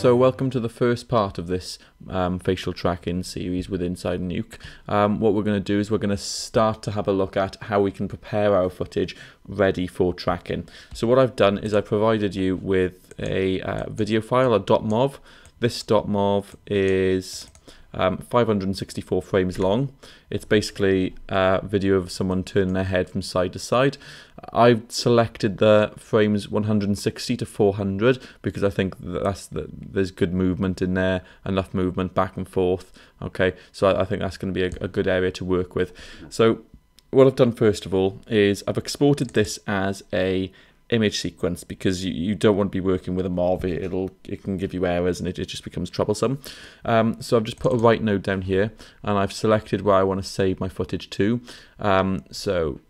So welcome to the first part of this um, facial tracking series with Inside Nuke. Um, what we're going to do is we're going to start to have a look at how we can prepare our footage ready for tracking. So what I've done is I provided you with a uh, video file, a .mov. This .mov is um, 564 frames long. It's basically a video of someone turning their head from side to side. I've selected the frames 160 to 400 because I think that's the, there's good movement in there, enough movement back and forth. Okay, so I, I think that's going to be a, a good area to work with. So what I've done first of all is I've exported this as a image sequence because you, you don't want to be working with a MOV. It'll it can give you errors and it, it just becomes troublesome. Um, so I've just put a write node down here and I've selected where I want to save my footage to. Um, so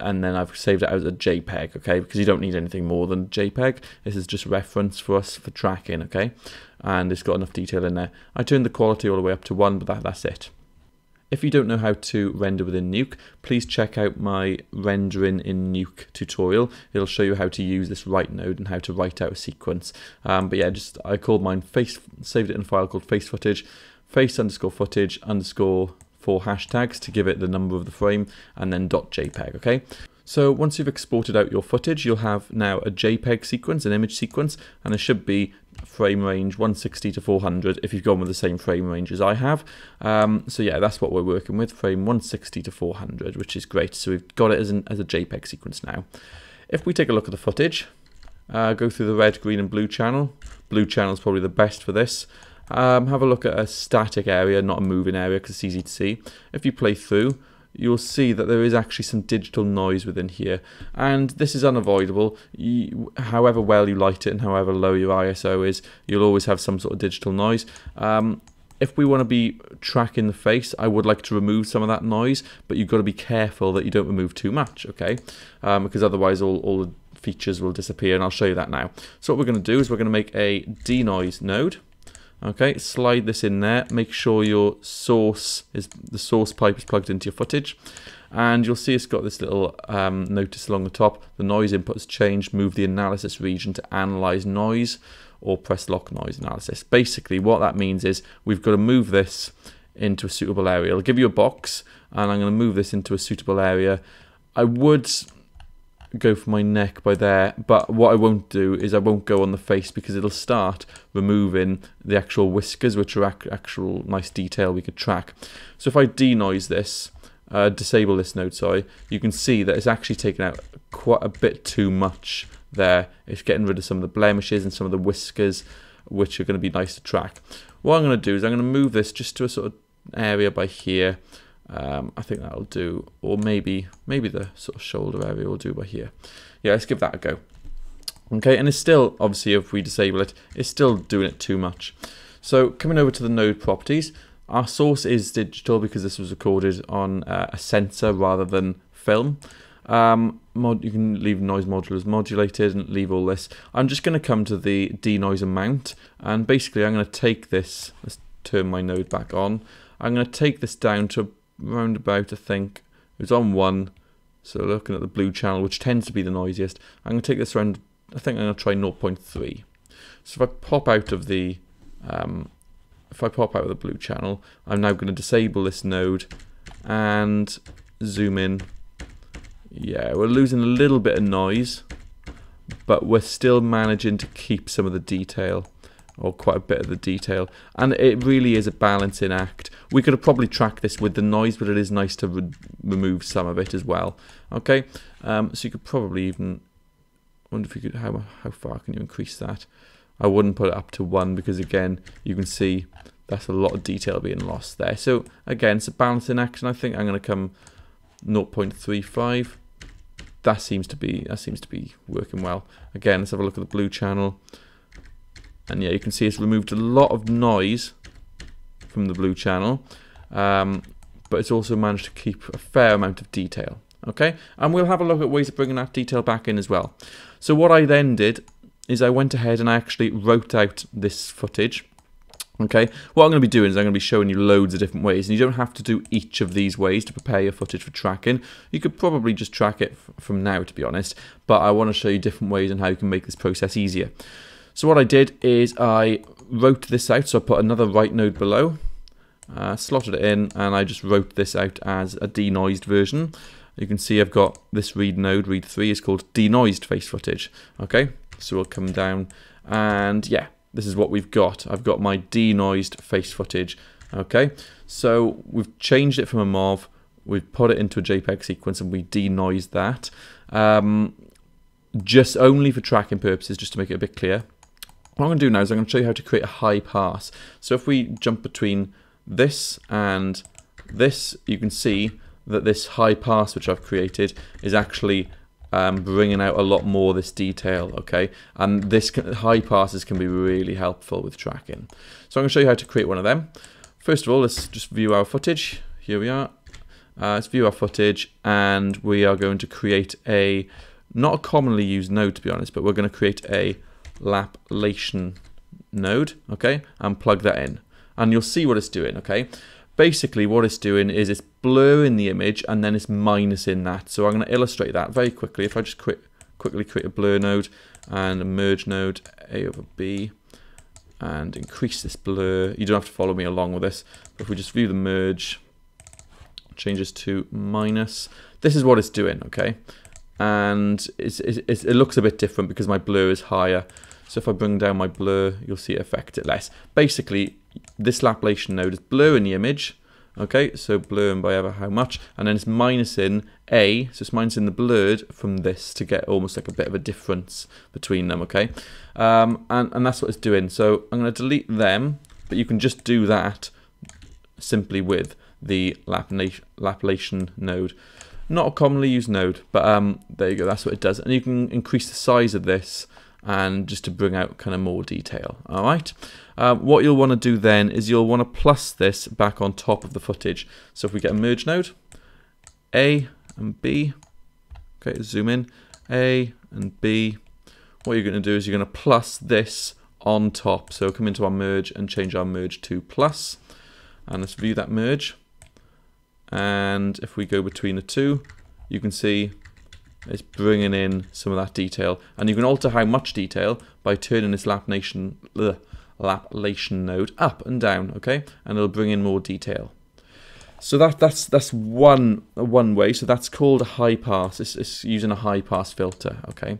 and then I've saved it as a JPEG, okay, because you don't need anything more than JPEG. This is just reference for us for tracking, okay, and it's got enough detail in there. I turned the quality all the way up to one, but that, that's it. If you don't know how to render within Nuke, please check out my rendering in Nuke tutorial. It'll show you how to use this write node and how to write out a sequence. Um, but yeah, just I called mine face, saved it in a file called face footage, face underscore footage underscore four hashtags to give it the number of the frame and then .jpeg, okay? So once you've exported out your footage, you'll have now a JPEG sequence, an image sequence, and it should be frame range 160 to 400 if you've gone with the same frame range as I have. Um, so yeah, that's what we're working with, frame 160 to 400, which is great. So we've got it as, an, as a JPEG sequence now. If we take a look at the footage, uh, go through the red, green and blue channel. Blue channel is probably the best for this. Um, have a look at a static area, not a moving area because it's easy to see. If you play through, you'll see that there is actually some digital noise within here. And this is unavoidable. You, however well you light it and however low your ISO is you'll always have some sort of digital noise. Um, if we want to be tracking the face I would like to remove some of that noise but you've got to be careful that you don't remove too much okay? Um, because otherwise all, all the features will disappear and I'll show you that now. So what we're going to do is we're going to make a denoise node Okay, slide this in there. Make sure your source is the source pipe is plugged into your footage. And you'll see it's got this little um, notice along the top. The noise input has changed. Move the analysis region to analyze noise or press lock noise analysis. Basically, what that means is we've got to move this into a suitable area. It'll give you a box, and I'm going to move this into a suitable area. I would go for my neck by there but what I won't do is I won't go on the face because it'll start removing the actual whiskers which are ac actual nice detail we could track. So if I denoise this uh, disable this node sorry you can see that it's actually taken out quite a bit too much there. It's getting rid of some of the blemishes and some of the whiskers which are going to be nice to track. What I'm going to do is I'm going to move this just to a sort of area by here um, I think that'll do, or maybe maybe the sort of shoulder area will do by here. Yeah, let's give that a go. Okay, and it's still, obviously, if we disable it, it's still doing it too much. So coming over to the node properties, our source is digital because this was recorded on uh, a sensor rather than film. Um, mod, you can leave noise modulus modulated and leave all this. I'm just going to come to the denoise amount and basically I'm going to take this, let's turn my node back on. I'm going to take this down to round about, I think. It was on one. So looking at the blue channel, which tends to be the noisiest, I'm going to take this around, I think I'm going to try 0.3. So if I pop out of the, um, if I pop out of the blue channel, I'm now going to disable this node and zoom in. Yeah, we're losing a little bit of noise, but we're still managing to keep some of the detail or quite a bit of the detail. And it really is a balancing act. We could have probably tracked this with the noise, but it is nice to re remove some of it as well. Okay, um, so you could probably even wonder if you could how how far can you increase that? I wouldn't put it up to one because again you can see that's a lot of detail being lost there. So again, it's a balancing action. I think I'm going to come 0.35. That seems to be that seems to be working well. Again, let's have a look at the blue channel. And yeah, you can see it's removed a lot of noise from the blue channel, um, but it's also managed to keep a fair amount of detail. Okay, and we'll have a look at ways of bringing that detail back in as well. So what I then did is I went ahead and I actually wrote out this footage. Okay, what I'm going to be doing is I'm going to be showing you loads of different ways, and you don't have to do each of these ways to prepare your footage for tracking. You could probably just track it from now, to be honest, but I want to show you different ways and how you can make this process easier. So what I did is I wrote this out, so I put another write node below, uh, slotted it in, and I just wrote this out as a denoised version. You can see I've got this read node, read 3 is called denoised face footage. Okay, so we'll come down, and yeah, this is what we've got. I've got my denoised face footage. Okay, so we've changed it from a MOV, we've put it into a JPEG sequence, and we denoised that. Um, just only for tracking purposes, just to make it a bit clear. What I'm going to do now is I'm going to show you how to create a high pass. So if we jump between this and this, you can see that this high pass which I've created is actually um, bringing out a lot more this detail, okay? And this can, high passes can be really helpful with tracking. So I'm going to show you how to create one of them. First of all, let's just view our footage. Here we are. Uh, let's view our footage and we are going to create a, not a commonly used node to be honest, but we're going to create a Laplacian node, okay, and plug that in. And you'll see what it's doing, okay? Basically, what it's doing is it's blurring the image and then it's minusing that. So I'm going to illustrate that very quickly. If I just quick, quickly create a blur node and a merge node, A over B, and increase this blur. You don't have to follow me along with this. But if we just view the merge, changes to minus, this is what it's doing, okay? And it's, it's, it looks a bit different because my blur is higher. So if I bring down my blur, you'll see it affect it less. Basically, this Laplacian node is blurring the image, okay, so blurring by ever how much, and then it's minusing A, so it's minusing the blurred from this to get almost like a bit of a difference between them, okay, um, and, and that's what it's doing. So I'm going to delete them, but you can just do that simply with the Laplacian node. Not a commonly used node, but um, there you go, that's what it does. And you can increase the size of this and just to bring out kind of more detail. All right. Um, what you'll want to do then is you'll want to plus this back on top of the footage. So if we get a merge node, A and B, okay, zoom in, A and B, what you're going to do is you're going to plus this on top. So come into our merge and change our merge to plus. And let's view that merge. And if we go between the two, you can see it's bringing in some of that detail. And you can alter how much detail by turning this Laplacian, ugh, Laplacian node up and down, okay? And it'll bring in more detail. So that that's that's one one way. So that's called a high pass. It's, it's using a high pass filter, okay?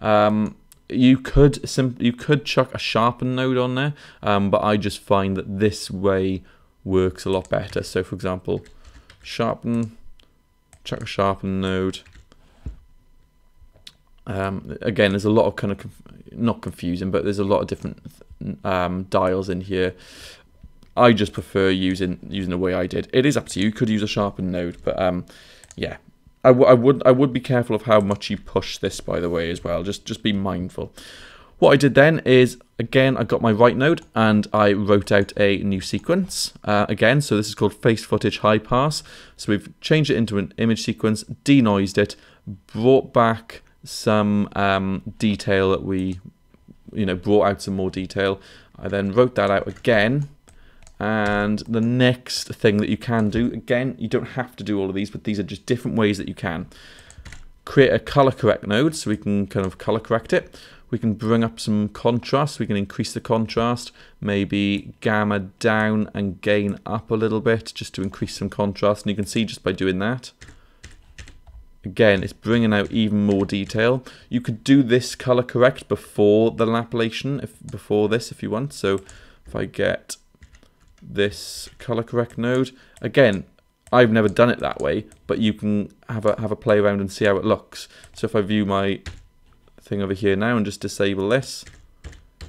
Um, you could sim you could chuck a sharpen node on there, um, but I just find that this way works a lot better. So for example, sharpen, chuck a sharpen node, um, again, there's a lot of kind of conf not confusing, but there's a lot of different um, dials in here. I just prefer using using the way I did. It is up to you. You could use a sharpened node, but um, yeah, I, I would I would be careful of how much you push this. By the way, as well, just just be mindful. What I did then is, again, I got my write node and I wrote out a new sequence. Uh, again, so this is called face footage high pass. So we've changed it into an image sequence, denoised it, brought back some um, detail that we, you know, brought out some more detail. I then wrote that out again. And the next thing that you can do, again, you don't have to do all of these, but these are just different ways that you can. Create a color correct node so we can kind of color correct it. We can bring up some contrast. We can increase the contrast, maybe gamma down and gain up a little bit just to increase some contrast. And you can see just by doing that, Again, it's bringing out even more detail. You could do this color correct before the Laplacian, if before this if you want. So if I get this color correct node, again, I've never done it that way, but you can have a have a play around and see how it looks. So if I view my thing over here now and just disable this,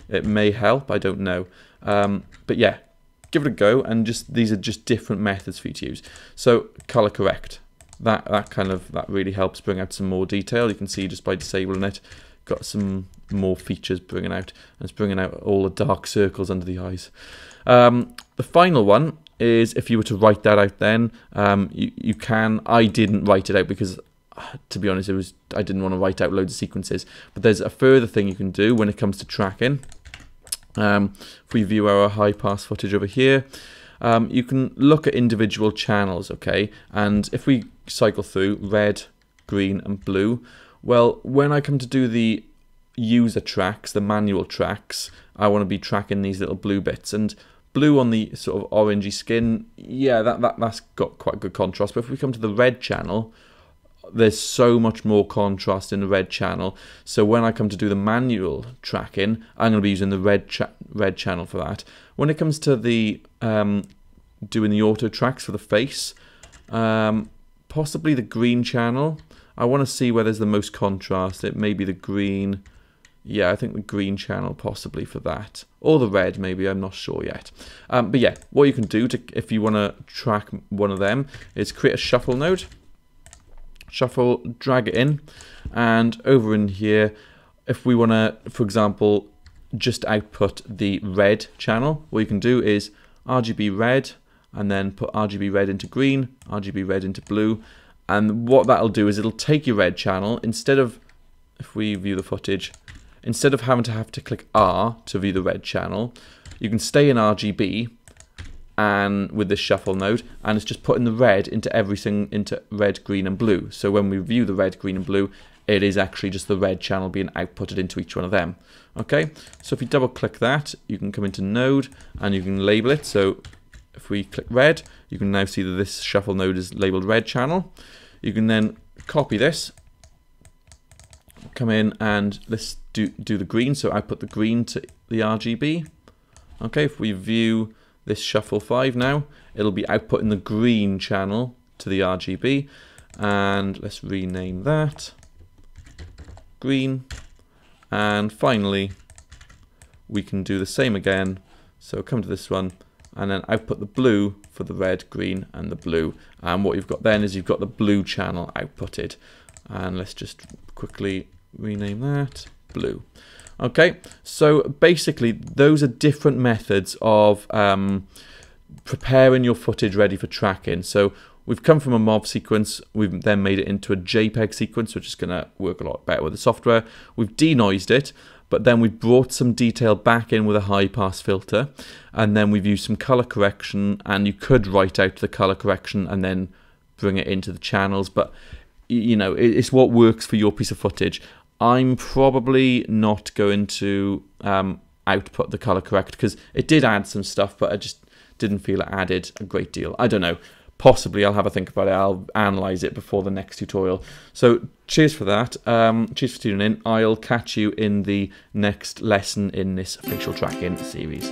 it may help, I don't know. Um, but yeah, give it a go and just these are just different methods for you to use. So color correct that that kind of that really helps bring out some more detail. You can see just by disabling it, got some more features bringing out, and it's bringing out all the dark circles under the eyes. Um, the final one is if you were to write that out, then um, you you can. I didn't write it out because. To be honest, it was I didn't want to write out loads of sequences. But there's a further thing you can do when it comes to tracking. Um, if we view our high pass footage over here, um, you can look at individual channels, okay? And if we cycle through red, green, and blue, well, when I come to do the user tracks, the manual tracks, I want to be tracking these little blue bits. And blue on the sort of orangey skin, yeah, that, that, that's got quite good contrast. But if we come to the red channel, there's so much more contrast in the red channel. So when I come to do the manual tracking, I'm going to be using the red cha red channel for that. When it comes to the um, doing the auto tracks for the face, um, possibly the green channel. I want to see where there's the most contrast. It may be the green. Yeah, I think the green channel possibly for that. Or the red, maybe. I'm not sure yet. Um, but yeah, what you can do to, if you want to track one of them is create a shuffle node shuffle, drag it in, and over in here, if we want to, for example, just output the red channel, what you can do is RGB red, and then put RGB red into green, RGB red into blue, and what that'll do is it'll take your red channel, instead of, if we view the footage, instead of having to have to click R to view the red channel, you can stay in RGB, and with this shuffle node and it's just putting the red into everything into red green and blue. So when we view the red green and blue it is actually just the red channel being outputted into each one of them. Okay? So if you double click that you can come into node and you can label it. So if we click red you can now see that this shuffle node is labeled red channel you can then copy this come in and let's do do the green so I put the green to the RGB okay if we view this shuffle 5 now, it'll be outputting the green channel to the RGB. And let's rename that. Green. And finally, we can do the same again. So come to this one and then output the blue for the red, green and the blue. And what you've got then is you've got the blue channel outputted. And let's just quickly rename that blue. Okay, so basically those are different methods of um, preparing your footage ready for tracking. So we've come from a MOV sequence, we've then made it into a JPEG sequence, which is going to work a lot better with the software. We've denoised it, but then we've brought some detail back in with a high pass filter, and then we've used some color correction, and you could write out the color correction and then bring it into the channels, but you know, it's what works for your piece of footage. I'm probably not going to um, output the color correct because it did add some stuff, but I just didn't feel it added a great deal. I don't know. Possibly I'll have a think about it. I'll analyze it before the next tutorial. So cheers for that. Um, cheers for tuning in. I'll catch you in the next lesson in this facial tracking series.